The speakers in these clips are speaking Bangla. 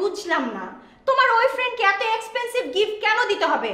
বুঝলাম না। তোমার ওই ফ্রেন্ডকে এত এক্সপেন্সিভ গিফট কেন দিতে হবে?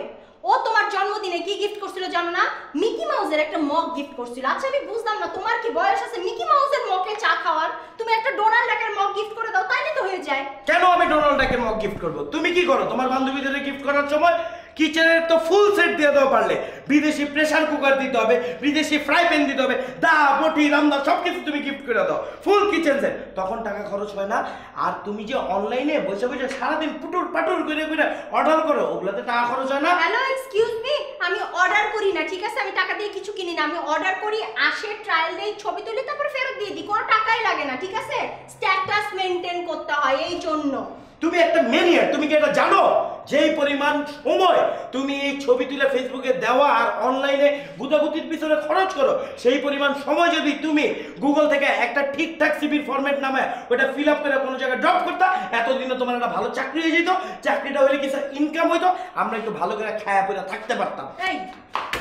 ও তোমার জন্মদিনে কি গিফট করছিল জানো না? মিকি মাউসের একটা মগ গিফট করছিল। আচ্ছা আমি বুঝলাম না, তোমার কি বয়স আছে? মিকি মাউসের মগে চা খাওয়ার। তুমি একটা ডোনাল্ড ডাকের মগ গিফট করে দাও, তাইলে তো হয়ে যায়। কেন আমি ডোনাল্ড ডাকের মগ গিফট করব? তুমি কি করো? তোমার বান্ধবীদের গিফট করার সময় কিচেনের তো ফুল সেট দিয়ে দাও পারলে। বিদেশি প্রেসার কুকার দিতে হবে, বিদেশি ফ্রাই প্যান দিতে হবে, দা, বটি রান্না সব কিছু তুমি গিফট করে দাও। ফুল কিচেন সেট তখন টাকা খরচ হয় না। আর তুমি যে অনলাইনে বসে বসে সারাদিন পুটুর পাটুর করে করে অর্ডার করো, ওগুলোতে টাকা খরচ হয় না। হ্যালো এক্সকিউজ মি আমি অর্ডার করি না, ঠিক আছে? আমি টাকা দিয়ে কিছু কিনি না। আমি অর্ডার করি, আসে ট্রায়াল দেই, ছবি তুলি, তারপর ফেরত দিয়ে দিই। কোনো টাকাই লাগে না, ঠিক আছে? স্ট্যাটাস মেনটেন করতে হয় এই জন্য তুমি একটা মেনিয়ার তুমি কি এটা জানো? যেই পরিমাণ সময় তুমি এই ছবি তুলে ফেসবুকে দেওয়া আর অনলাইনে গুদাগুতির পিছনে খরচ করো সেই পরিমাণ সময় যদি তুমি গুগল থেকে একটা ঠিকঠাক সিবির ফরম্যাট নামে ওটা ফিল আপ করে কোনো জায়গায় ড্রপ করতা এতদিনে তোমার একটা ভালো চাকরি হয়ে যেত। চাকরিটা হলে কি কিছু ইনকাম হইতো? আমরা একটু ভালো করে খায়া পরে থাকতে পারতাম। এই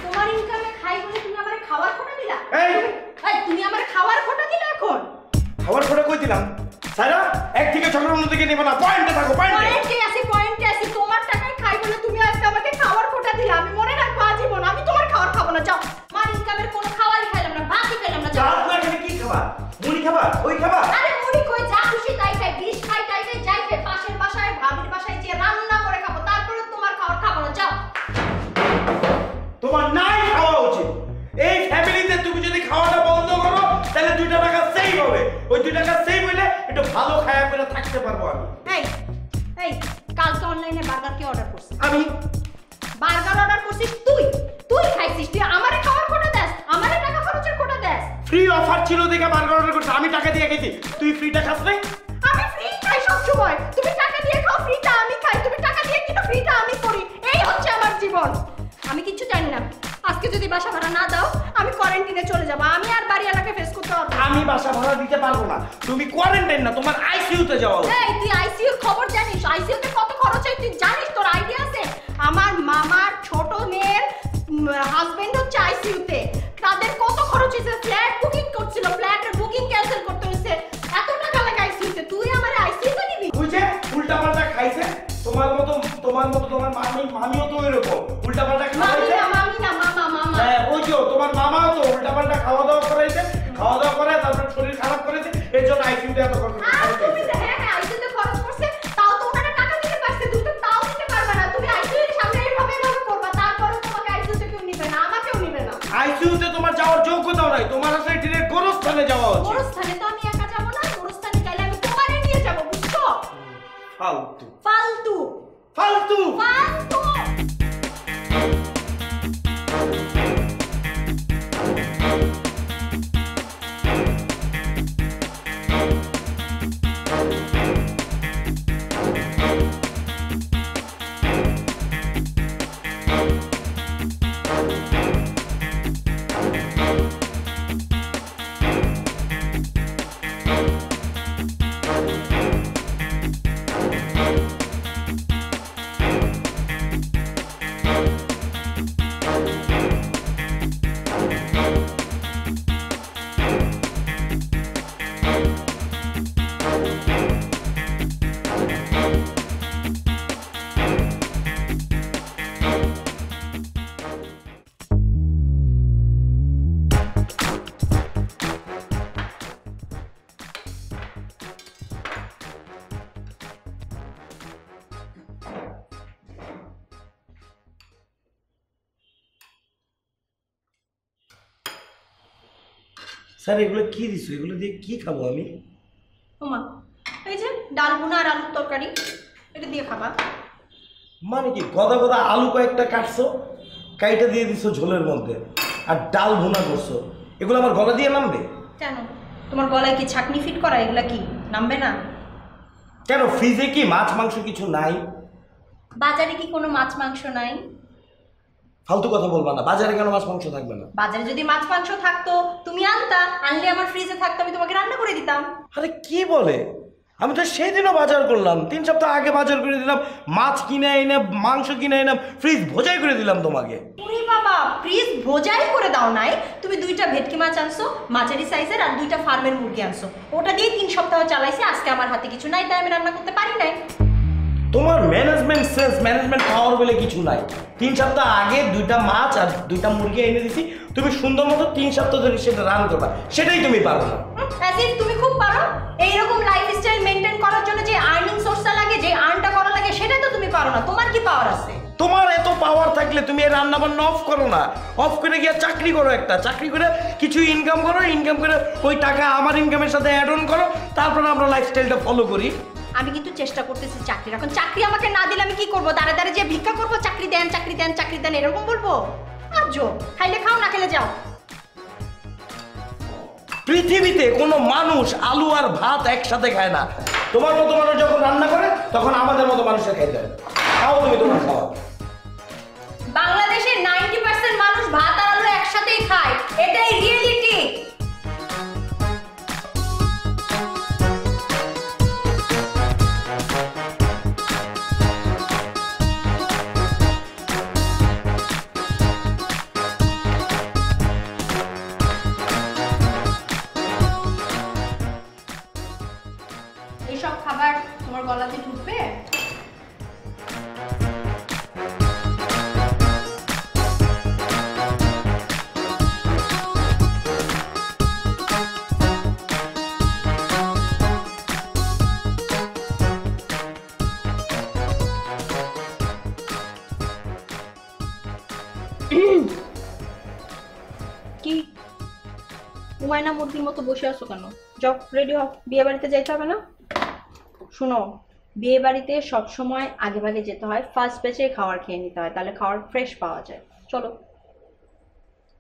তোমার ইনকামে খাই বলে তুমি আমারে খাওয়ার খোটা দিলা? এই! এই তুমি আমারে খাওয়ার খোটা দিলা এখন? খাবার পরে কই দিলাম? সাইরা এক থেকে ছটার মধ্যে দিকে নেবে না। পয়েন্টে থাকো পয়েন্টে পয়েন্টে আসি পয়েন্টে আসি তোমার টাকায় খাই বলে তুমি আজকে আমাকে খাওয়ার নাই তোমার আসলে ডিরেক্ট গোরস্থানে যাওয়া উচিত। গোরস্থানে তো আমি একা যাব না গোরস্থানে গেলে আমি তোমারে নিয়ে যাব বুঝছ? ফালতু। ফালতু। ফালতু! ফালতু! স্যার এগুলো কি দিছো? এগুলো দিয়ে কি খাব আমি? ওমা এই যে ডাল ভুনা আর আলুর তরকারি এটা দিয়ে খাবা। মানে কি গদা গদা আলু কয়েকটা কাটছো কাইটা দিয়ে দিছো ঝোলের মধ্যে আর ডাল ভুনা করছ। এগুলো আমার গলা দিয়ে নামবে? কেন? তোমার গলায় কি ছাকনি ফিট করা? এগুলা কি নামবে না? কেন ফ্রিজে কি মাছ মাংস কিছু নাই? বাজারে কি কোনো মাছ মাংস নাই? ফালতু কথা বলবা না। বাজারে কেন মাছ মাংস থাকবে না? বাজারে যদি মাছ মাংস থাকতো তুমি আনতা আনলে আমার ফ্রিজে থাকতো আমি তোমাকে রান্না করে দিতাম। আরে কি বলে? আমি তো সেই দিনও বাজার করলাম। তিন সপ্তাহ আগে বাজার করে দিলাম মাছ কিনে এনে মাংস কিনে এনে ফ্রিজ ভোজাই করে দিলাম তোমাকে। উরি বাবা ফ্রিজ ভোজাই করে দাও নাই? তুমি দুইটা ভেটকি মাছ আনছো মাঝারি সাইজের আর দুইটা ফার্মের মুরগি আনছো। ওটা দিয়ে তিন সপ্তাহ চালাইছি আজকে আমার হাতে কিছু নাই তাই আমি রান্না করতে পারি নাই। তোমার ম্যানেজমেন্ট সেন্স ম্যানেজমেন্ট পাওয়ার বলে কিছু নাই। তিন সপ্তাহ আগে দুইটা মাছ আর দুইটা মুরগি এনে দিছি তুমি সুন্দর মতো তিন সপ্তাহ ধরে সেটা রান করবা। সেটাই তুমি পারো না। অ্যাজ তুমি খুব পারো। এইরকম লাইফস্টাইল মেনটেন করার জন্য যে আর্নিং সোর্সটা লাগে যে আর্নটা করা লাগে সেটাই তো তুমি পারো না। তোমার কি পাওয়ার আছে? তোমার এত পাওয়ার থাকলে তুমি এই রান্না বান্না অফ করো না। অফ করে গিয়ে চাকরি করো একটা। চাকরি করে কিছু ইনকাম করো ইনকাম করে ওই টাকা আমার ইনকামের সাথে অ্যাড অন করো তারপরে আমরা লাইফস্টাইলটা ফলো করি। আমি কিন্তু চেষ্টা করতেছি চাকরি এখন চাকরি আমাকে না দিলে আমি কি করব? দাঁড়ে দাঁড়ে যে ভিক্ষা করব, চাকরি দেন চাকরি দেন চাকরি দেন, এরকম বলব? জো খাইলে খাও, না খেলে যাও। পৃথিবীতে কোনো মানুষ আলু আর ভাত একসাথে খায় না। তোমার মতো মানুষ যখন রান্না করে, তখন আমাদের মতো মানুষের খাইতে হয়। খাও তুমি তোমার খাওয়া। বসে আছো কেন? জব রেডি হও। বিয়ে বাড়িতে যাইতে হবে না? শোনো বিয়ে বাড়িতে সবসময় আগে ভাগে যেতে হয়। ফার্স্ট ব্যাচে খাবার খেয়ে নিতে হয় তাহলে খাবার ফ্রেশ পাওয়া যায়। চলো।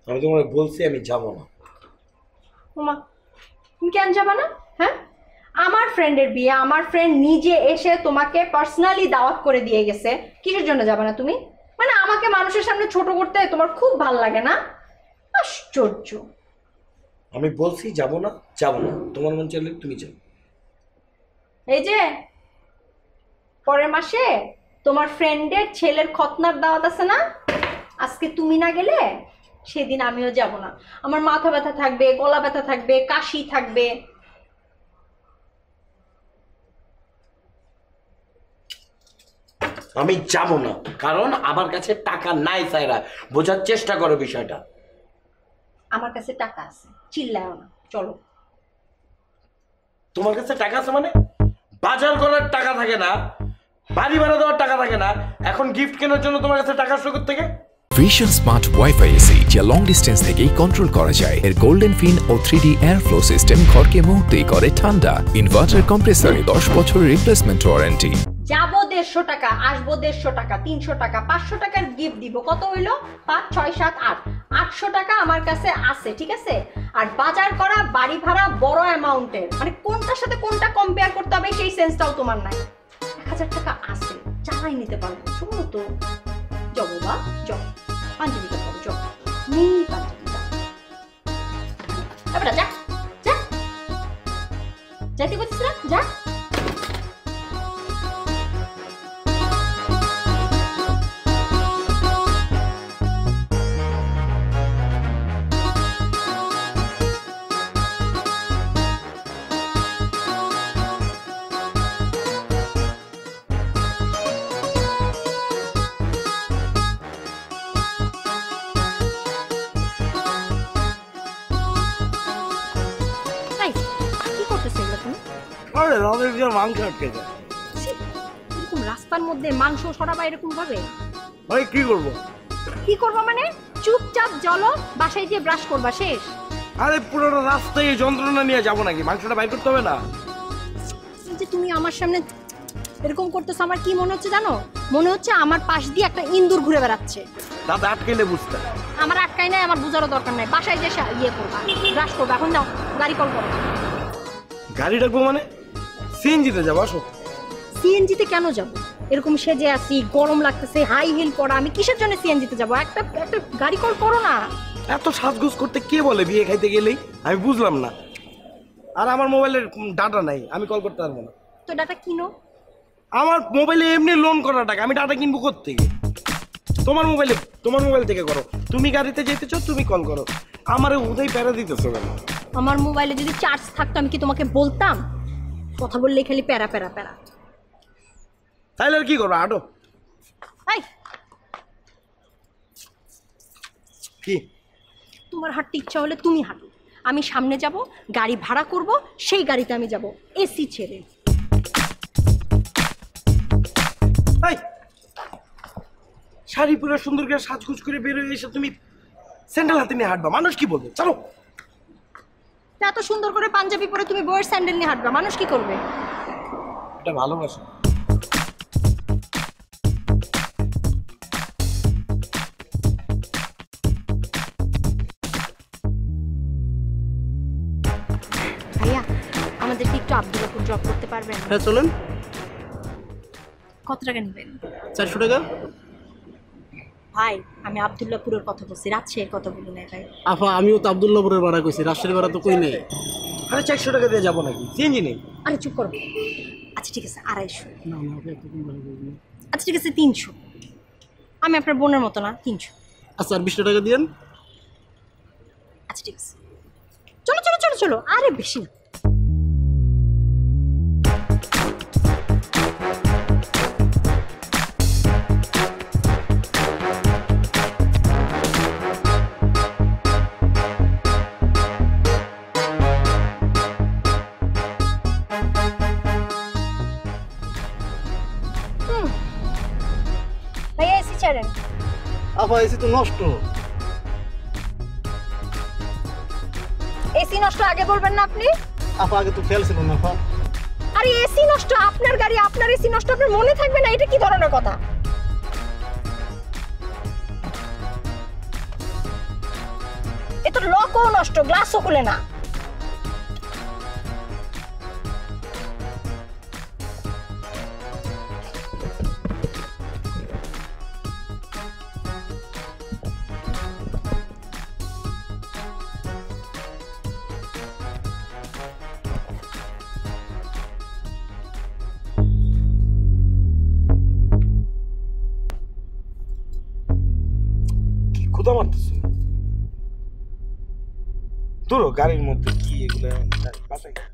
আমি তোমার বলছি আমি যাব না। উমা তুমি কেন যাবা না? হ্যাঁ? আমার ফ্রেন্ডের বিয়ে আমার ফ্রেন্ড নিজে এসে তোমাকে পার্সোনালি দাওয়াত করে দিয়ে গেছে। কিসের জন্য যাবে না তুমি? মানে আমাকে মানুষের সামনে ছোট করতে তোমার খুব ভালো লাগে না? আশ্চর্য। আমি বলছি যাব না যাব না। তোমার মন চাইলে তুমি যাও। এই যে পরের মাসে তোমার ফ্রেন্ডের ছেলের খতনার দাওয়াত আছে না? আজকে তুমি না গেলে সেদিন আমিও যাব না। আমার মাথা ব্যথা থাকবে গলা ব্যথা থাকবে কাশি থাকবে। আমি যাব না কারণ আমার কাছে টাকা নাই সাইরা বোঝার চেষ্টা করো বিষয়টা। আমার কাছে টাকা আছে। চিল্লাও না। চলো। তোমার কাছে টাকা আছে মানে? বাজার করার টাকা থাকে না বাড়ি ভাড়া দেওয়ার টাকা থাকে না এখন গিফট কেনার জন্য তোমার কাছে টাকা শুরু থেকে ভিশন স্মার্ট ওয়াইফাই এসি যা লং ডিস্টেন্স থেকেই কন্ট্রোল করা যায়। এর গোল্ডেন ফিন ও three D air flow system ঘরকে মুহূর্তেই করে ঠান্ডা। ইনভার্টার কম্প্রেসারে দশ বছরের রিপ্লেসমেন্ট ওয়ারেন্টি যাব দেড়শো টাকা, আসব দেড়শো টাকা, তিনশো টাকা, পাঁচশো টাকার গিফট দিব। কত হইল? পাঁচ, ছয়, সাত, আট। আটশো টাকা আমার কাছে আছে, ঠিক আছে? আর বাজার করা, বাড়ি ভাড়া বড় অ্যামাউন্টের। মানে কোনটার সাথে কোনটা কম্পেয়ার করতে হবে সেই সেন্সটাও তোমার নাই। এক হাজার টাকা আছে, চালাই নিতে পারব। শুনো তো। যাও বাবা, যাও। পাঞ্জাবিটা করো যাও। নীল পাঞ্জাবি যাও এবার যা যা। যাইতে করছিস না যা। আরে রাতের যে মাংস আটকে যায়। এরকম রাস্তার মধ্যে মাংস সরাবা এরকম ভাবে? ভাই কি করব? কি করব মানে? চুপচাপ চলো বাসায় গিয়ে ব্রাশ করবা শেষ। আরে পুরোটা রাস্তায় এই যন্ত্রণা নিয়ে যাব নাকি? মাংসটা বাইর করতে হবে না? যে তুমি আমার সামনে এরকম করতেছো আমার কি মনে হচ্ছে জানো? মনে হচ্ছে আমার পাশ দিয়ে একটা ইন্দুর ঘুরে বেড়াচ্ছে। দাদা আটকেলে বুঝতে। আমার আটকাই নাই আমার বুঝারও দরকার নাই। বাসায় যে ইয়ে করবা ব্রাশ করবা। এখন যাও গাড়ি কল করো। গাড়ি ডাকবো মানে? সিএনজিতে যাব আসো। সিএনজিতে কেন যাব? এরকম সেজে আছি গরম লাগতেছে হাই হিল পরা আমি কিসের জন্য সিএনজিতে যাব? একটা একটা গাড়ি কল করো না। এত সাজগোজ করতে কে বলে বিয়ে খাইতে গেলেই? আমি বুঝলাম না। আর আমার মোবাইলের ডাটা নাই আমি কল করতে পারব না। তো ডাটা কিনো? আমার মোবাইলে এমনি লোন করা টাকা আমি ডাটা কিনবো কোথেকে তোমার মোবাইলে তোমার মোবাইল থেকে করো। তুমি গাড়িতে যেতেছো তুমি কল করো। আমার উদয় প্যারা দিতেছো কেন? আমার মোবাইলে যদি চার্জ থাকতো আমি কি তোমাকে বলতাম? কথা বললে খালি প্যারা প্যারা প্যারা। তাহলে আর কি করব? এই। কি? তোমার হাঁটতে ইচ্ছা হলে তুমি হাঁটো। আমি সামনে যাব গাড়ি ভাড়া করব সেই গাড়িতে আমি যাব। এসি ছেড়ে। শাড়ি পরে সুন্দর করে সাজগুজ করে বের হয়ে এসে তুমি স্যান্ডেল হাতে নিয়ে হাঁটবা। মানুষ কি বলবে? চলো। এত সুন্দর করে পাঞ্জাবি পরে তুমি বইয়ের স্যান্ডেল নিয়ে হাঁটবা মানুষ কি করবে? এটা ভালোবাসা। ভাইয়া আমাদেরকে একটু আব্দুল্লাপুর ড্রপ করতে পারবেন? হ্যাঁ চলেন। কত টাকা নেবেন? চারশো টাকা। ভাই আমি আব্দুল্লাপুরের কথা বলছি রাজশাহীর কথা বলি না ভাই। আফা আমিও তো আবদুল্লাপুরের ভাড়া কইছি রাজশাহীর ভাড়া তো কই নেই। আরে চারশো টাকা দিয়ে যাব নাকি? সিএনজি নেই। আরে চুপ করো। আচ্ছা ঠিক আছে আড়াইশো। না না আপনি এত কম ভাড়া কইবেন আচ্ছা ঠিক আছে তিনশো। আমি আপনার বোনের মতো না তিনশো। আচ্ছা আর বিশটা টাকা দিয়েন আচ্ছা ঠিক আছে। চলো চলো চলো চলো আরে বেশি না। আফা এসি তো নষ্ট। এসি নষ্ট আগে বলবেন না আপনি? আপা আগে তো খেয়াল ছিল না আপা। আরে এসি নষ্ট আপনার গাড়ি আপনার এসি নষ্ট আপনার মনে থাকবে না এটা কি ধরনের কথা? এ তো লকও নষ্ট গ্লাসও খুলে না। দূরো গাড়ির মধ্যে কি এগুলো বাসায়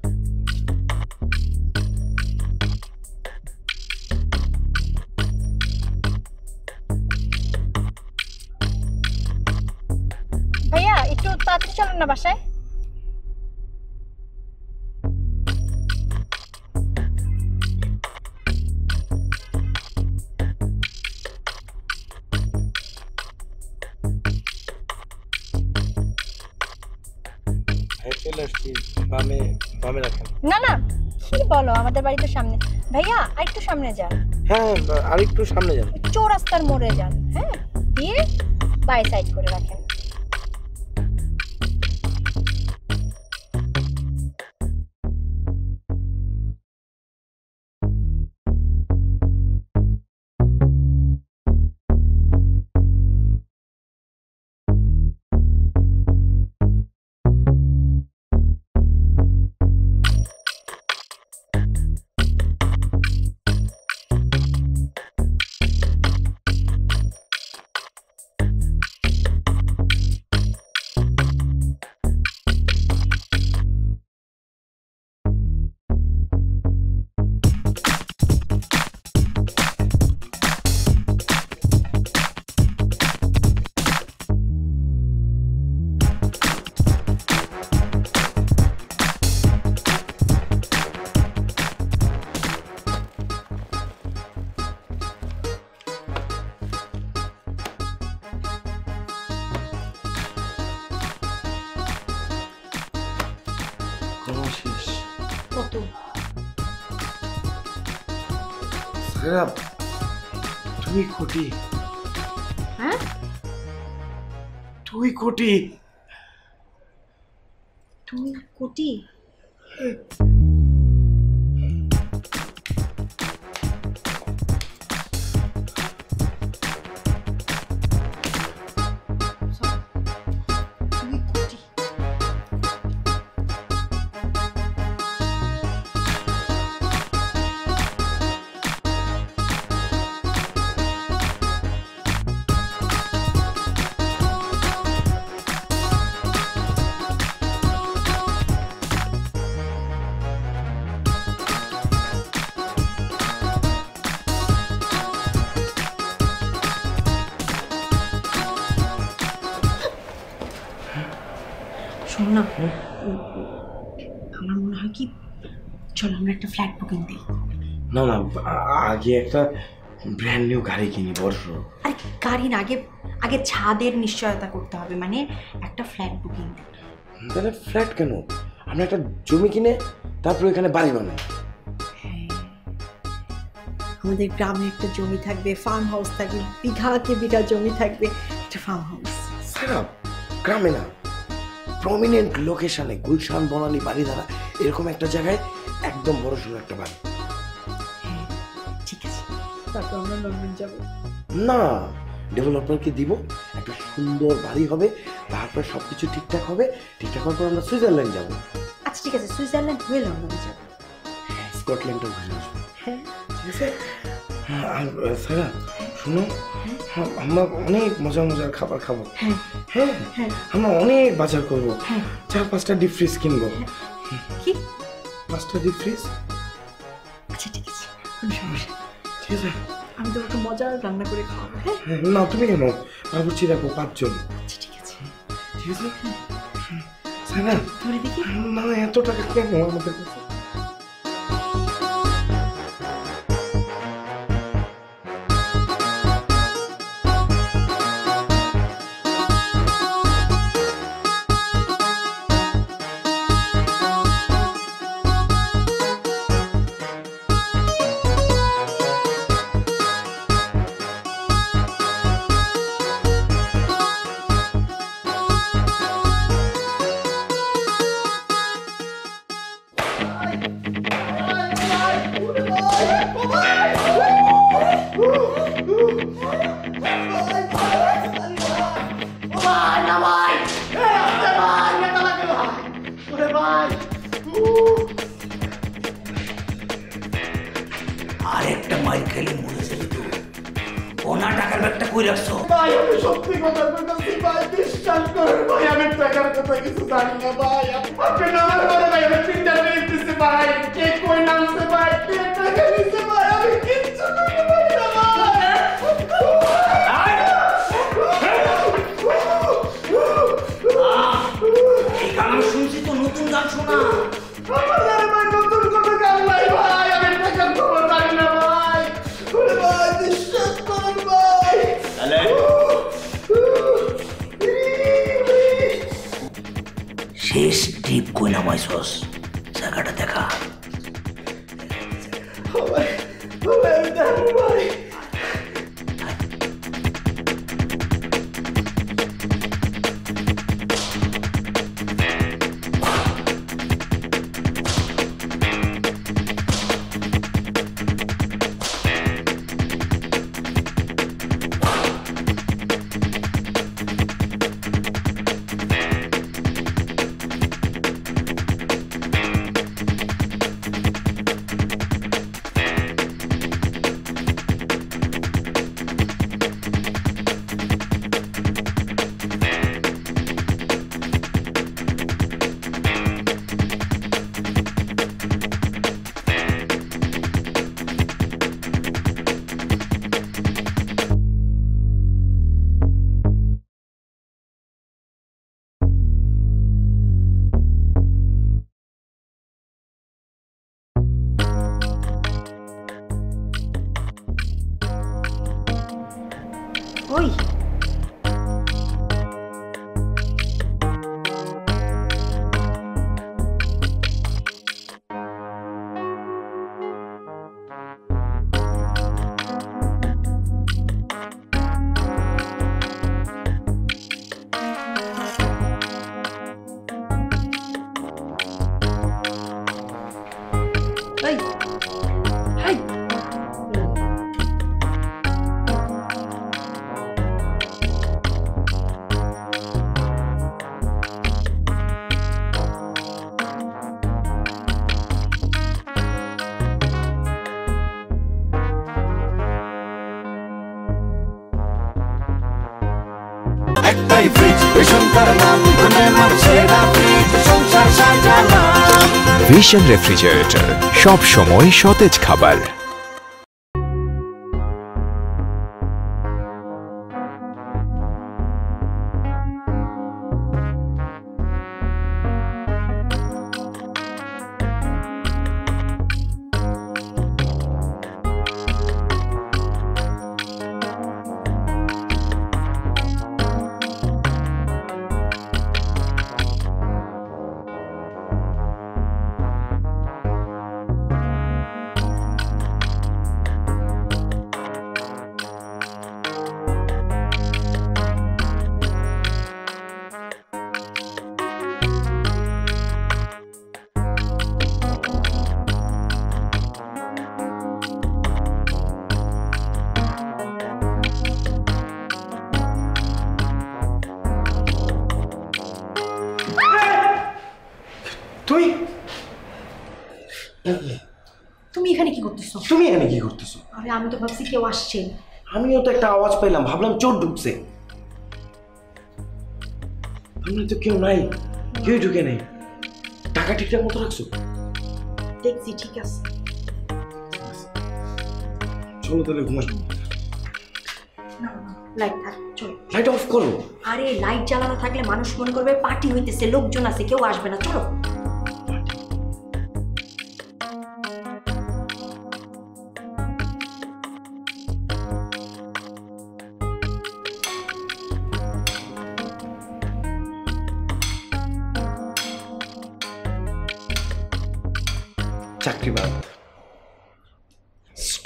বলো আমাদের বাড়ি তো সামনে। ভাইয়া আরেকটু সামনে যান। হ্যাঁ আরেকটু সামনে যান। চৌরাস্তার মোড়ে যান হ্যাঁ? দিয়ে বাই সাইড করে রাখেন। কোটি। হ্যাঁ? তুই কোটি। দুই কোটি? কি? চল আমরা একটা ফ্ল্যাট বুকিং দিই। না না আগে একটা ব্র্যান্ড নিউ গাড়ি কিনি বর্ষ আরে গাড়ি না আগে আগে ছাদের নিশ্চয়তা করতে হবে মানে একটা ফ্ল্যাট বুকিং তাহলে ফ্ল্যাট কেন? আমরা একটা জমি কিনে তারপর এখানে বাড়ি বানাই। আমাদের গ্রামে একটা জমি থাকবে ফার্ম হাউস থাকবে বিঘাকে বিঘা জমি থাকবে একটা ফার্ম হাউস গ্রামে না প্রমিনেন্ট লোকেশনে গুলশান বনানী বাড়িধারা এরকম একটা জায়গায় একদম বড় সড়ো একটা বাড়ি। ঠিক আছে। তারপর আমরা লন্ডন যাব? না ডেভেলপারকে দিব। একটা সুন্দর বাড়ি হবে তারপর সব কিছু ঠিকঠাক হবে। ঠিকঠাক হওয়ার পর আমরা সুইজারল্যান্ড যাব। আচ্ছা ঠিক আছে সুইজারল্যান্ড হয়ে লন্ডন যাব। স্কটল্যান্ডও ঘুরে আসব। হ্যাঁ। ঠিক আছে? হ্যাঁ, আর স্যারা শুনো হ্যাঁ, আমরা অনেক মজার মজার খাবার খাব। হ্যাঁ। হ্যাঁ? হ্যাঁ। আমরা অনেক বাজার করব। হ্যাঁ। চার পাঁচটা ডিপ ফ্রিজ কিনবো। কি? মাস্টার ডিপ ফ্রিজ আচ্ছা ঠিক আছে। কোনো সমস্যা ঠিক আছে। আমি তোমাকে মজার রান্না করে খাওয়াবো হ্যাঁ? হ্যাঁ, না তুমি কেন? বাবুর্চি রাখো পাঁচজন। আচ্ছা ঠিক আছে। ঠিক আছে? দেখি। না এত টাকা কেন আমাদের কাছে? una buena sos. Vision refrigerator সব সময় সতেজ খাবার। তুমি এখানে কি করতেছো? আরে আমি তো ভাবছি কেউ আসছে। আমিও তো একটা আওয়াজ পাইলাম ভাবলাম চোর ঢুকছে। আমি তো কেউ নাই কেউ ঢুকে নেই। টাকা ঠিকঠাক মতো রাখছো? দেখছি ঠিক আছে। চলো তাহলে ঘুমাই। না লাইট থাক চলো। লাইট অফ করো। আরে লাইট জ্বালানো থাকলে মানুষ মনে করবে পার্টি হইতেছে লোকজন আছে কেউ আসবে না চলো।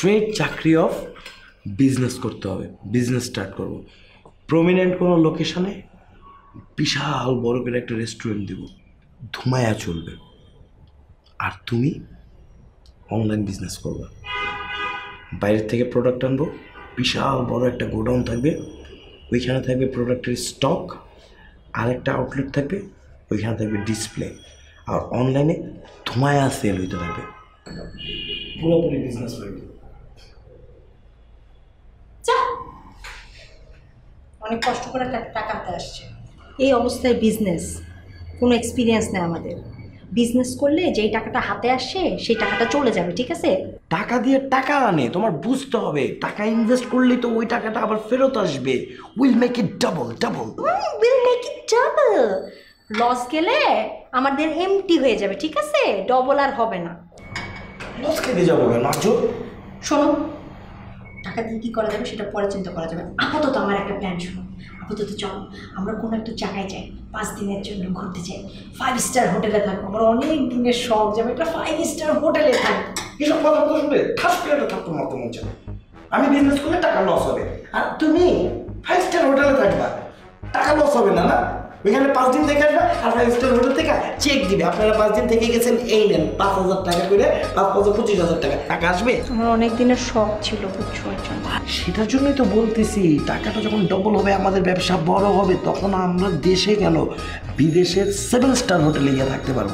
স্ট্রেট চাকরি অফ বিজনেস করতে হবে বিজনেস স্টার্ট করব। প্রমিনেন্ট কোনো লোকেশনে বিশাল বড় করে একটা রেস্টুরেন্ট দিব, ধুমায়া চলবে। আর তুমি অনলাইন বিজনেস করবে। বাইরের থেকে প্রোডাক্ট আনব, বিশাল বড় একটা গোডাউন থাকবে, ওইখানে থাকবে প্রোডাক্টের স্টক আর একটা আউটলেট থাকবে, ওইখানে থাকবে ডিসপ্লে আর অনলাইনে ধুমায়া সেল হইতে থাকবে। পুরোপুরি বিজনেস হয়ে যা অনেক কষ্ট করে একটা টাকা হাতে আসছে। এই অবস্থায় বিজনেস কোনো এক্সপিরিয়েন্স নেই আমাদের। বিজনেস করলে যেই টাকাটা হাতে আসে সেই টাকাটা চলে যাবে ঠিক আছে? টাকা দিয়ে টাকা আনে তোমার বুঝতে হবে। টাকা ইনভেস্ট করলে তো ওই টাকাটা আবার ফেরত আসবে। Will make it double double will make it double loss গেলে আমাদের এমটি হয়ে যাবে ঠিক আছে? ডবল আর হবে না। লস খেতে যাব কেন আজও শোনো টাকা দিয়ে কী করা যাবে সেটা পরে চিন্তা করা যাবে আপাতত আমার একটা প্ল্যান শোনো। আপাতত চলো, আমরা কোনো একটা জায়গায় যাই, পাঁচ দিনের জন্য ঘুরতে যাই। ফাইভ স্টার হোটেলে থাকব। আমার অনেক দিনের শখ যাবে একটা ফাইভ স্টার হোটেলে থাকব। এসব কথা কথা শুনে খাস করে একটা মন আমি বিজনেস করলে টাকা লস হবে। আর তুমি ফাইভ স্টার হোটেলে থাকবা, টাকা লস হবে না না? ওইখানে পাঁচ দিন থেকে আসবে আর ফাইভ স্টার হোটেল থেকে চেক দিবে। আপনারা পাঁচ দিন থেকে গেছেন এই নেন পাঁচ হাজার টাকা করে পাঁচ পাঁচ পঁচিশ হাজার টাকা। টাকা আসবে? আমার অনেক দিনের শখ ছিল বুঝছ সেটার জন্যই তো বলতেছি টাকাটা যখন ডবল হবে আমাদের ব্যবসা বড় হবে তখন আমরা দেশে কেন বিদেশের সেভেন স্টার হোটেলে গিয়ে থাকতে পারব?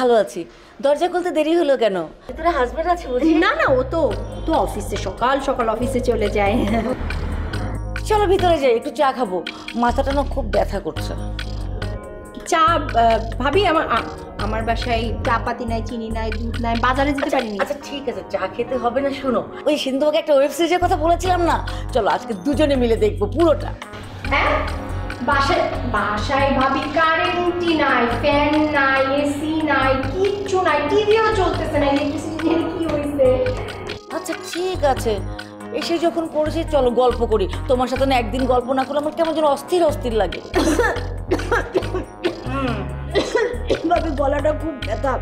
ভালো আছি। দরজা খুলতে দেরি হলো কেন? তোর হাজবেন্ড আছে বুঝি? না না ও তো তো অফিসে সকাল সকাল অফিসে চলে যায়। চলো ভিতরে যাই একটু চা খাব। মাথাটা না খুব ব্যথা করছে। চা ভাবি আমার আমার বাসায় চা পাতি নাই চিনি নাই দুধ নাই বাজারে যেতে পারিনি। আচ্ছা ঠিক আছে চা খেতে হবে না শোনো। ওই সিন্ধুকে একটা ওয়েব সিরিজের কথা বলেছিলাম না? চলো আজকে দুজনে মিলে দেখব পুরোটা। হ্যাঁ? বাসায় বাসায় ভাবি কারেন্টই নাই ফ্যান নাই এসি নাই কিচ্ছু নাই টিভিও চলতেছে না ইলেকট্রিসিটি কি হয়েছে আচ্ছা ঠিক আছে। এসে যখন পড়েছি চলো গল্প করি। তোমার সাথে না একদিন গল্প না করলে আমার কেমন যেন অস্থির অস্থির লাগে। ভাবি গলাটা খুব ব্যথা।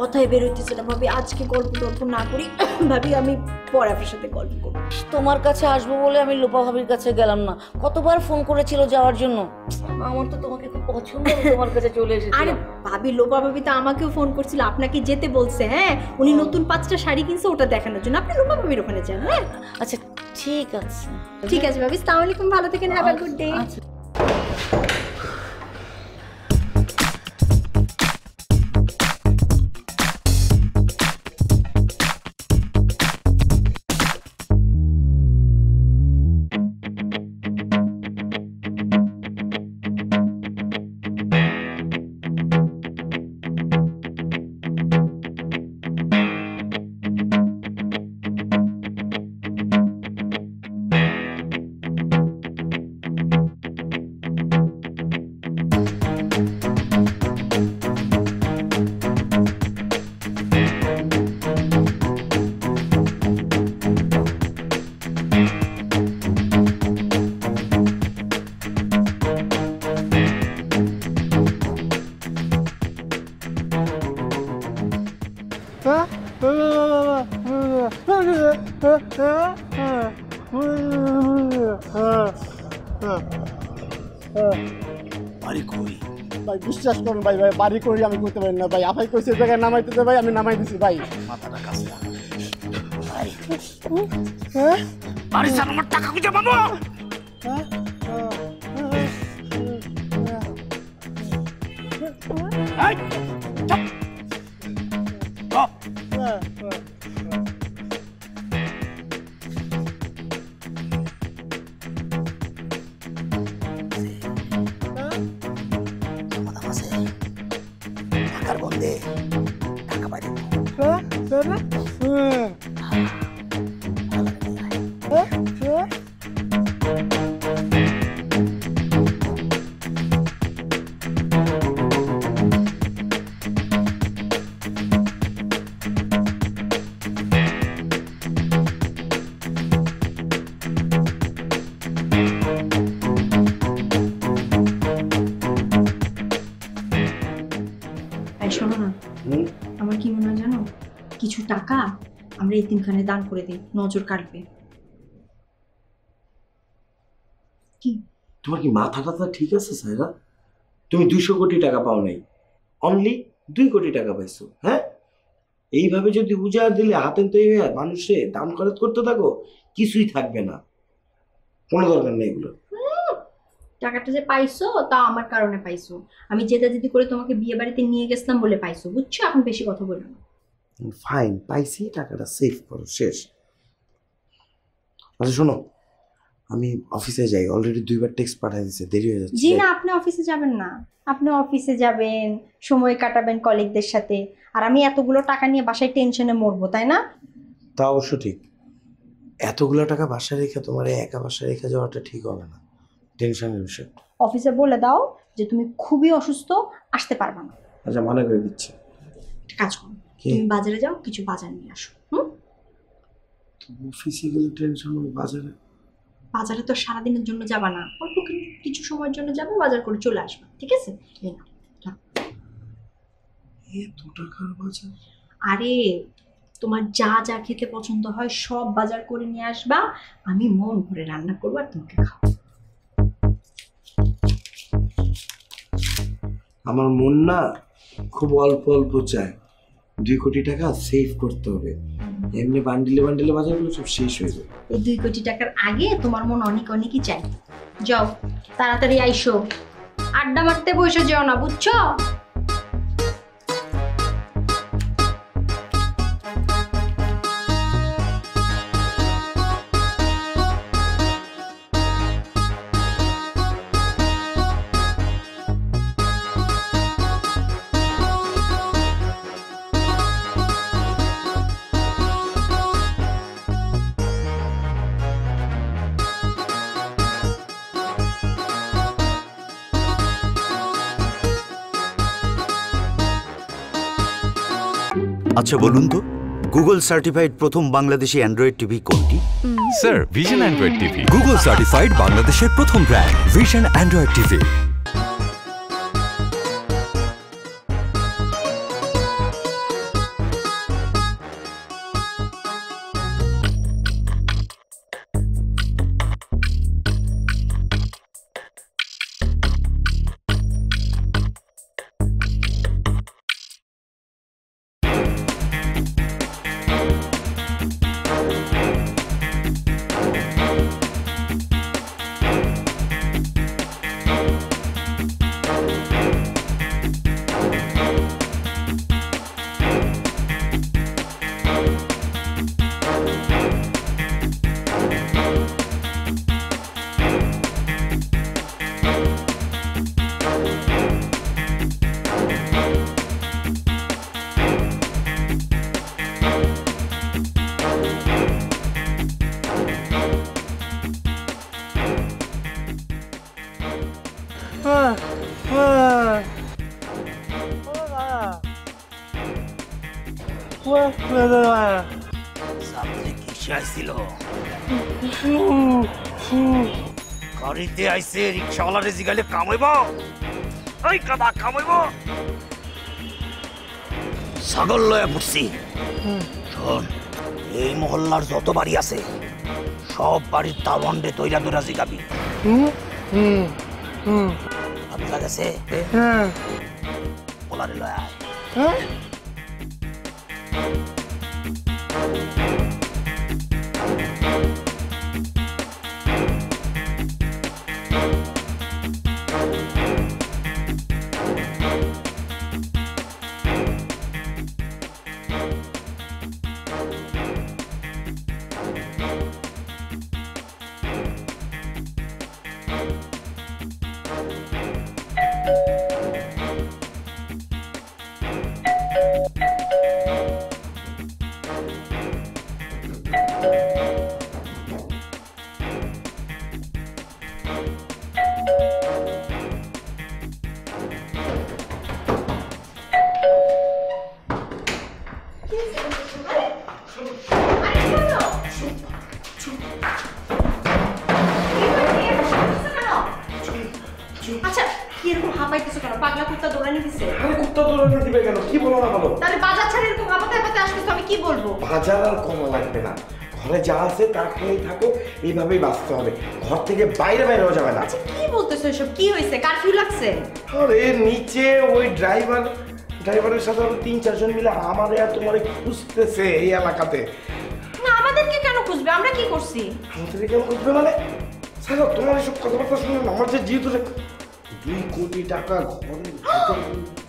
কথাই বেরোইতেছে না। ভাবি আজকে গল্প টল্প না করি ভাবি আমি পরে আপনার সাথে গল্প করব। তোমার কাছে আসব বলে আমি লোপা ভাবির কাছে গেলাম না। কতবার ফোন করেছিল যাওয়ার জন্য? আমার তো তোমাকে খুব পছন্দ তোমার কাছে চলে এসেছি আরে ভাবি লোপা ভাবি তো আমাকেও ফোন করছিল আপনাকে যেতে বলছে হ্যাঁ? উনি নতুন পাঁচটা শাড়ি কিনছে ওটা দেখানোর জন্য। আপনি লোপা ভাবির ওখানে যান হ্যাঁ? আচ্ছা ঠিক আছে। ঠিক আছে ভাবি সালাম আলাইকুম ভালো থাকেন হ্যাভ আ গুড ডে আচ্ছা। বিশ্বাস করুন ভাই ভাই বাড়ি করি আমি করতে পারি না ভাই। আপাই কইছে জায়গায় নামাইতে দে ভাই আমি নামাই দিছি ভাই। মাথাটা কাছে হ্যাঁ বাড়ি ছাড় আমার টাকা খুঁজে পাবো? টাকা আমরা এতিমখানে দান করে দিই নজর কাটবে কি? তোমার কি মাথা টাথা ঠিক আছে সাইরা তুমি দুশো কোটি টাকা পাও নাই। অনলি দুই কোটি টাকা পাইছো হ্যাঁ? এইভাবে যদি উজাড় দিলে হাতেন হয়ে মানুষে দান খরচ করতে থাকো কিছুই থাকবে না। কোনো দরকার নেই এগুলো। টাকাটা যে পাইছো তা আমার কারণে পাইছো। আমি যেটা যদি করে তোমাকে বিয়ে বাড়িতে নিয়ে গেছিলাম বলে পাইছো বুঝছ? এখন বেশি কথা বলো না। ফাইন পাইছি টাকাটা সেভ করো শেষ। আচ্ছা শোনো আমি অফিসে যাই অলরেডি দুইবার টেক্সট পাঠিয়ে দিয়েছে দেরি হয়ে যাচ্ছে। জি না আপনি অফিসে যাবেন না। আপনি অফিসে যাবেন সময় কাটাবেন কলিগদের সাথে আর আমি এতগুলো টাকা নিয়ে বাসায় টেনশনে মরবো তাই না? তা অবশ্য ঠিক। এতগুলো টাকা বাসায় রেখে তোমার একা বাসায় রেখে যাওয়াটা ঠিক হবে না টেনশনের বিষয়। অফিসে বলে দাও যে তুমি খুবই অসুস্থ আসতে পারবে না। আচ্ছা মনে করে দিচ্ছে। কাজ করো? তুমি বাজারে যাও কিছু বাজার নিয়ে আসো হুম? টেনশন বাজারে? বাজারে তো সারাদিনের জন্য যাবা না। অল্প কিছু সময়ের জন্য যাবে বাজার করে চলে আসবে ঠিক আছে? এই নাও। এত টাকার বাজার। আরে তোমার যা যা খেতে পছন্দ হয় সব বাজার করে নিয়ে আসবা আমি মন ভরে রান্না করব আর তোমাকে খাও আমার মন না খুব অল্প অল্প চায়। দুই কোটি টাকা সেভ করতে হবে। এমনি বান্ডিলে বান্ডিলে বাজারগুলো সব শেষ হয়ে যাবে। এই দুই কোটি টাকার আগে তোমার মন অনেক অনেকই চাই যাও, তাড়াতাড়ি আইসো। আড্ডা মারতে বসে যাও না, বুঝছ? আচ্ছা বলুন তো গুগল সার্টিফাইড প্রথম বাংলাদেশি অ্যান্ড্রয়েড টিভি কোনটি? Sir Vision Android TV Google certified বাংলাদেশের প্রথম ব্র্যান্ড ভিশন অ্যান্ড্রয়েড টিভি গাড়িতে আইছে রিক্সাওয়ালারে জিগালে কামাইব ওই কাদা কামাইব ছাগল লয়ে পড়ছি। শোন এই মহল্লার যত বাড়ি আছে সব বাড়ির তাওয়ান্ডে তৈরা দৈরা জিগাবি। ভাবলা গেছে পোলারে লয় আয়। এইভাবেই বাঁচতে হবে। ঘর থেকে বাইরে বাইরেও যাবে না। আচ্ছা কি বলতেছো এসব? কি হয়েছে? কারফিউ লাগছে? আরে নিচে ওই ড্রাইভার ড্রাইভারের সাথে আরও তিন চারজন মিলে আমারে আর তোমারে খুঁজতেছে এই এলাকাতে। না আমাদেরকে কেন খুঁজবে? আমরা কি করছি? আমাদের কেন খুঁজবে মানে? স্যার তোমার এসব কথাবার্তা শুনে আমার যে যেহেতু দুই কোটি টাকা ঘরে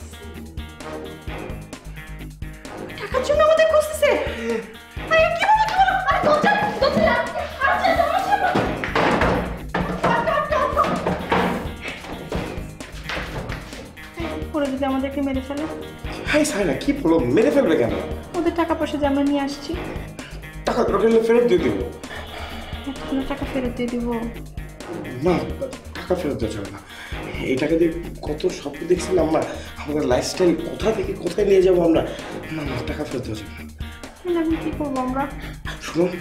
আমাদেরকে মেরে ফেলে? হাই সাইনা কি বলো? মেরে ফেলবে কেন? ওদের টাকা পয়সা যে আমরা নিয়ে আসছি। টাকা হলে ফেরত দিয়ে দেবো। এতগুলো টাকা ফেরত দিয়ে দিব। না টাকা ফেরত দেওয়া যাবে না। এই টাকা দিয়ে কত স্বপ্ন দেখছিলাম আমরা আমাদের লাইফস্টাইল কোথা থেকে কোথায় নিয়ে যাব আমরা? না না টাকা ফেরত দেওয়া যাবে না। এখন কি করব আমরা? শুনুন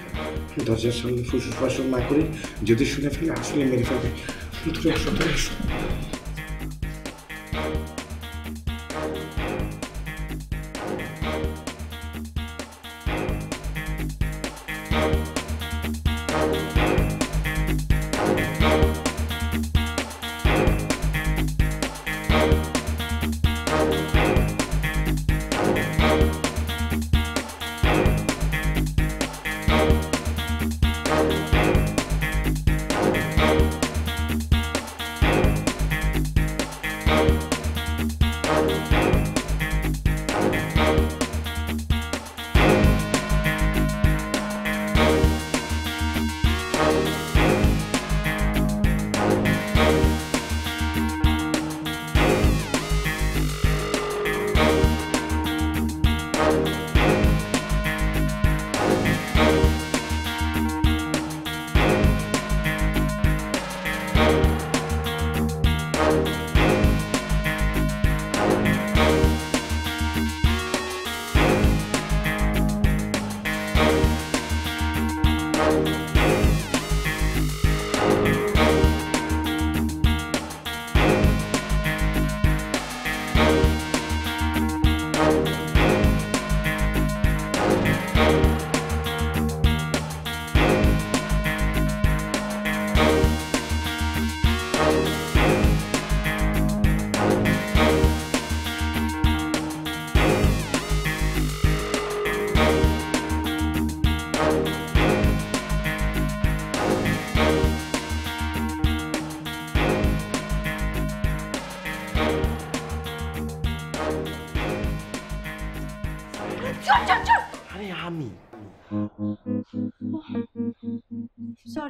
দরজার সামনে ফুসুর ফাসুর না করি যদি শুনে ফেলে আসলে মেরে ফেলবে। আসো আসো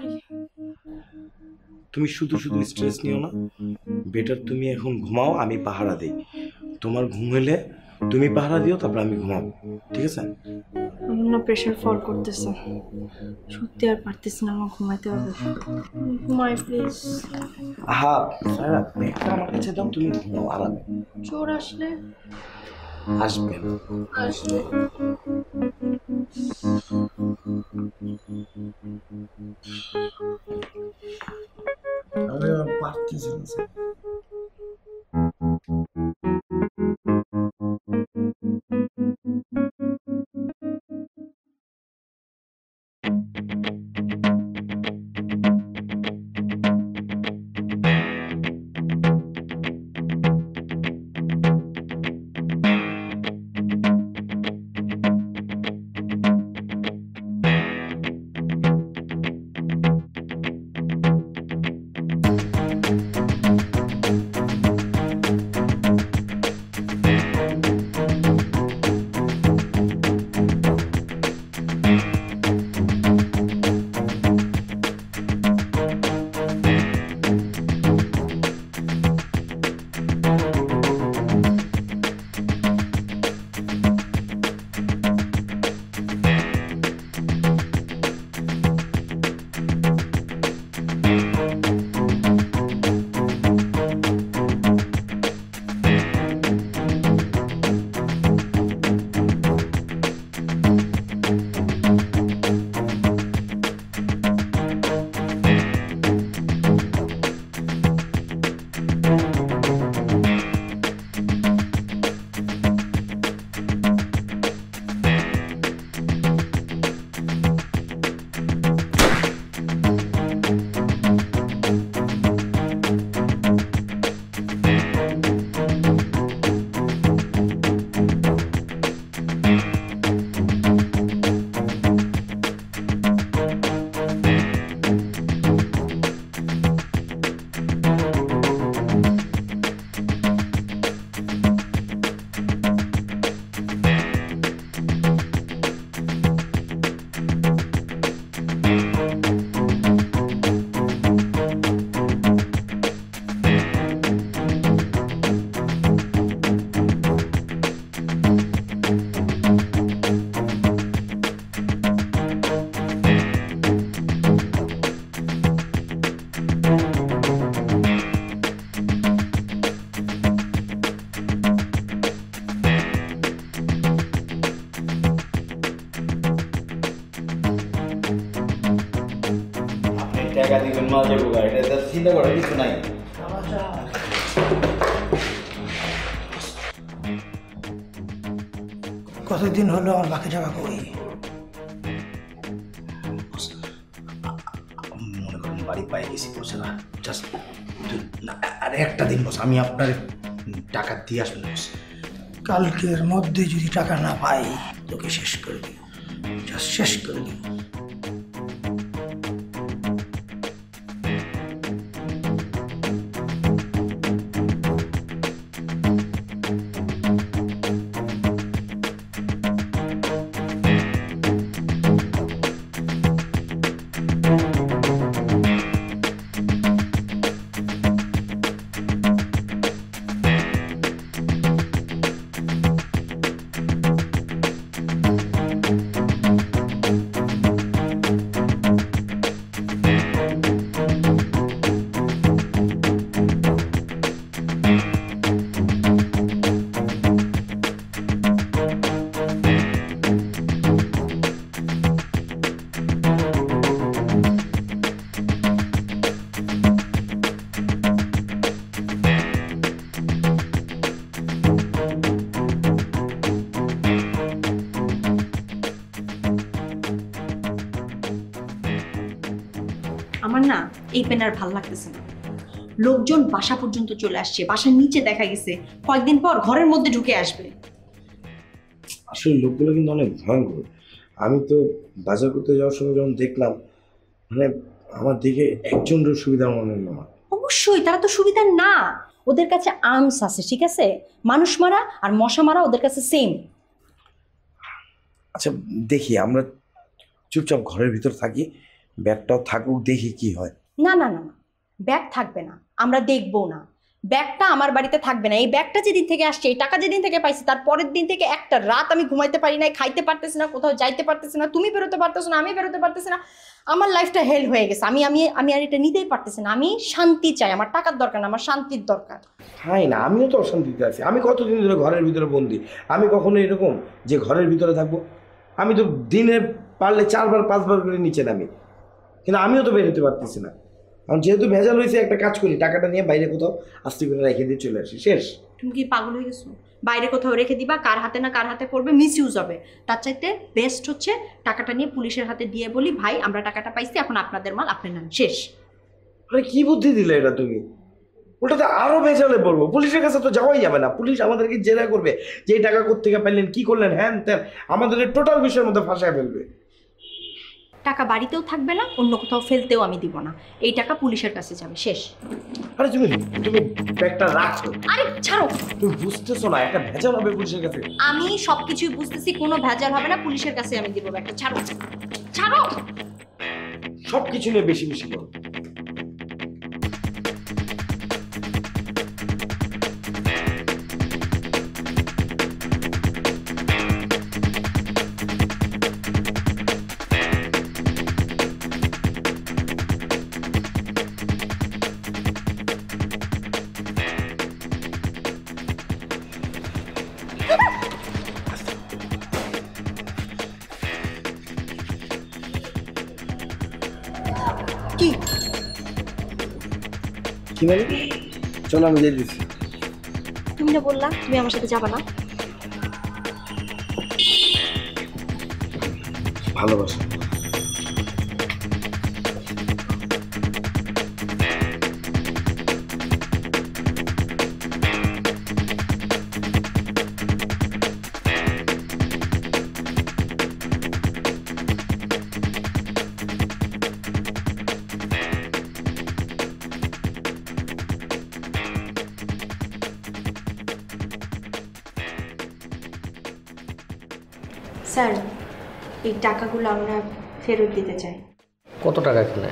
সরি তুমি শুধু শুধু স্ট্রেস নিও না। বেটার তুমি এখন ঘুমাও আমি পাহারা দিই। তোমার ঘুম হলে তুমি পাহারা দিও তারপর আমি ঘুমাবো। ঠিক আছে? আমার না প্রেশার ফল করতেছে। সত্যি আর পারতেছি না আমার ঘুমাইতে হবে। ঘুমাই প্লিজ আহা সারা ব্যাগটা আমার কাছে দাও তুমি ঘুমাও আরামে। চোর আসলে? আসবে। আসলে আরে আর পারতেছি না স্যার। টাকা দিবেন মাল যাব গা, এটা চিন্তা করার কিছু নাই। কতদিন হলো আমার বাকি টাকা কই মনে করেন বাড়ি পাই গেছি বসে না জাস্ট আর একটা দিন বস আমি আপনার টাকা দিয়ে আসবেন বস। কালকের মধ্যে যদি টাকা না পাই তোকে শেষ করে দিব। জাস্ট শেষ করে দিব। আমার না এই পেন আর ভালো লাগতেছে না। লোকজন বাসা পর্যন্ত চলে আসছে বাসার নিচে দেখা গেছে কয়েকদিন পর ঘরের মধ্যে ঢুকে আসবে। আসলে লোকগুলো কিন্তু অনেক ভয়ঙ্কর। আমি তো বাজার করতে যাওয়ার সময় যখন দেখলাম মানে আমার দিকে একজনের সুবিধা মনে হলো না। অবশ্যই তারা তো সুবিধা না। ওদের কাছে আর্মস আছে ঠিক আছে? মানুষ মারা আর মশা মারা ওদের কাছে সেম আচ্ছা দেখি আমরা চুপচাপ ঘরের ভিতর থাকি। ব্যাগটাও থাকুক দেখি কি হয়। না না না না। ব্যাগ থাকবে না। আমরা দেখব না। ব্যাগটা আমার বাড়িতে থাকবে না। এই ব্যাগটা যেদিন থেকে আসছে এই টাকা যেদিন থেকে পাইছি তার পরের দিন থেকে একটা রাত আমি ঘুমাইতে পারি না খাইতে পারতেছি না কোথাও যাইতে পারতেছি না তুমি বেরোতে পারতেছো না আমি বেরোতে পারতেছি না। আমার লাইফটা হেল হয়ে গেছে। আমি আমি আমি আর এটা নিতেই পারতেছি না। আমি শান্তি চাই। আমার টাকার দরকার না আমার শান্তির দরকার। হাই না? আমিও তো অশান্তিতে আছি। আমি কতদিন ধরে ঘরের ভিতরে বন্দি? আমি কখনো এরকম যে ঘরের ভিতরে থাকব? আমি তো দিনে পারলে চারবার পাঁচবার করে নিচে নামি। কিন্তু আমিও তো বেরোতে পারতেছি না। কারণ যেহেতু ভেজাল হয়েছে একটা কাজ করি টাকাটা নিয়ে বাইরে কোথাও আস্তে করে রেখে দিয়ে চলে আসি। শেষ। তুমি কি পাগল হয়ে গেছো? বাইরে কোথাও রেখে দিবা কার হাতে না কার হাতে পড়বে মিস ইউজ হবে। তার চাইতে বেস্ট হচ্ছে টাকাটা নিয়ে পুলিশের হাতে দিয়ে বলি ভাই আমরা টাকাটা পাইছি এখন আপনাদের মাল আপনি নাম শেষ। আরে কি বুদ্ধি দিলে এটা তুমি? ওটাতে আরও ভেজালে পড়ব। পুলিশের কাছে তো যাওয়াই যাবে না। পুলিশ আমাদেরকে জেরা করবে যে এই টাকা কোথেকে পাইলেন কি করলেন? হ্যান ত্যান আমাদের টোটাল বিষয়ের মধ্যে ফাঁসায় ফেলবে। টাকা বাড়িতেও থাকবে না অন্য কোথাও ফেলতেও আমি দিব না। এই টাকা পুলিশের কাছে যাবে শেষ। আরে তুমি তুমি ব্যাগটা রাখো আরে ছাড়ো! তুমি বুঝতেছো না একটা ভেজাল হবে পুলিশের কাছে। আমি সবকিছুই বুঝতেছি কোনো ভেজাল হবে না পুলিশের কাছে আমি দিব ব্যাগটা। ছাড়ো! ছাড়ো! সবকিছু নিয়ে বেশি বেশি করো। চলো আমি দিয়ে দিচ্ছি তুমি না বললা তুমি আমার সাথে যাবা না। ভালোবাসা। এই টাকাগুলো আমরা ফেরত দিতে চাই। কত টাকা এখানে?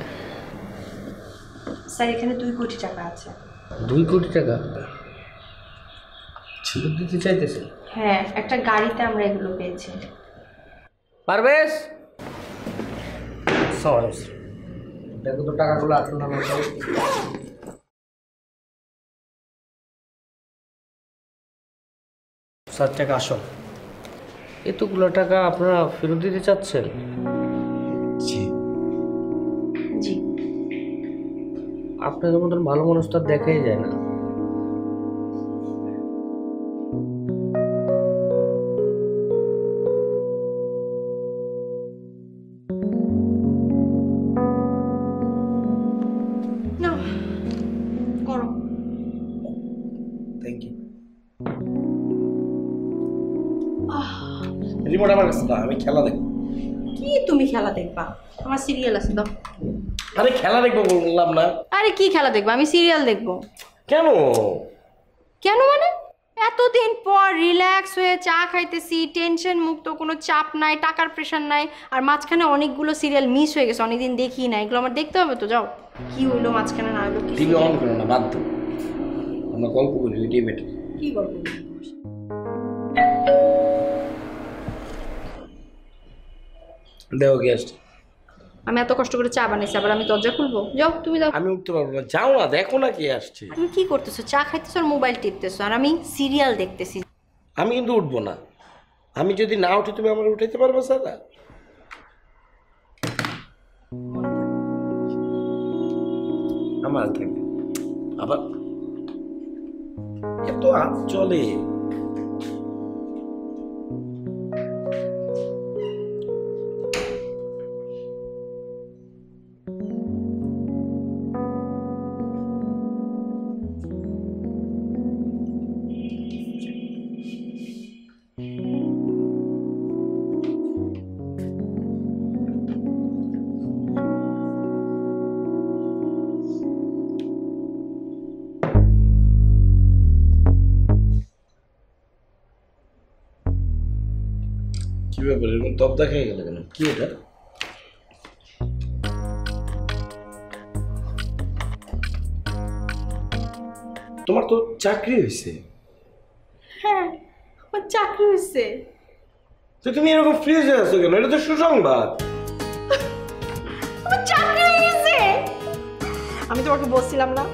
স্যার এখানে দুই কোটি টাকা আছে। দুই কোটি টাকা? ছিল দিতে চাইতেছে? হ্যাঁ একটা গাড়িতে আমরা এগুলো পেয়েছি। পারবেশ সরি দেখো তো টাকাগুলো আসল না সাত টাকা আসল। এতগুলো টাকা আপনারা ফেরত দিতে চাচ্ছেন? জি। জি। আপনাদের মতন ভালো মানুষ তো আর দেখাই যায় না। আমার দাও আমি খেলা দেখব। কি তুমি খেলা দেখবা? আমার সিরিয়াল আছে দাও। আরে খেলা দেখব বললাম না। আরে কি খেলা দেখবা? আমি সিরিয়াল দেখব। কেন? কেন মানে? এতদিন পর রিল্যাক্স হয়ে চা খাইতেছি টেনশন মুক্ত কোনো চাপ নাই টাকার প্রেশার নাই আর মাঝখানে অনেকগুলো সিরিয়াল মিস হয়ে গেছে অনেকদিন দেখি না এগুলো আমার দেখতে হবে তো যাও। কি হইল মাঝখানে না হইল টিভি অন করো না বাদ দাও আমরা গল্প করি বেটার কি গল্প দেও গেস্ট আমি এত কষ্ট করে চা বানাইছি আবার আমি দরজা খুলবো। যাও তুমি যাও। আমি উঠতে পারব না। যাও না দেখো না কে আসছে। তুমি কি করতেছো? চা খাইতেছো আর মোবাইল টিপতেছো আর আমি সিরিয়াল দেখতেছি। আমি কিন্তু উঠবো না। আমি যদি না উঠি তুমি আমার উঠাইতে পারবে সাদা? আমার থাকবে আবার এত চলে। এরকম তপ গেল কেন? কি এটা? তোমার তো চাকরি হয়েছে হ্যাঁ আমার চাকরি হয়েছে তো তুমি এরকম ফ্রিজ হয়ে আছো কেন? এটা তো সুসংবাদ। আমার চাকরি আমি তোমাকে বলছিলাম না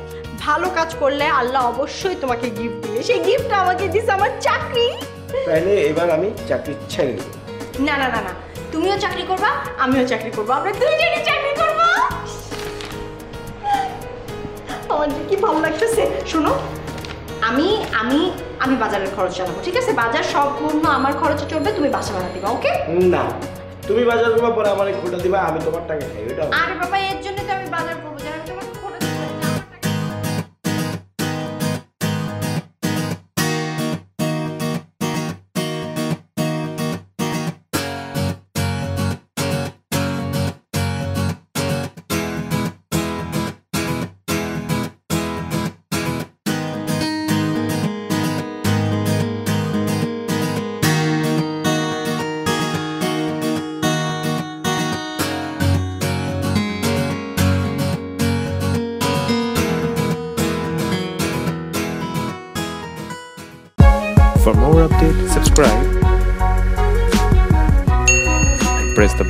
ভালো কাজ করলে আল্লাহ অবশ্যই তোমাকে গিফট দিবে। সেই গিফটটা আমাকে দিছে আমার চাকরি। তাহলে এবার আমি চাকরি ছেড়ে দেবো। না না না না। তুমিও চাকরি করবা আমিও চাকরি করব। আমরা দুইজনই চাকরি করব। আমার যে কি ভালো লাগতেছে শোনো। আমি আমি আমি বাজারের খরচ চালাবো ঠিক আছে? বাজার সম্পূর্ণ আমার খরচে চলবে তুমি বাসা ভাড়া দিবা ওকে? না তুমি বাজার করবা পরে আমার খোটা দিবা আমি তোমার টাকা খাই ওটা আরে বাবা এর জন্য তো আমি বাজার করব।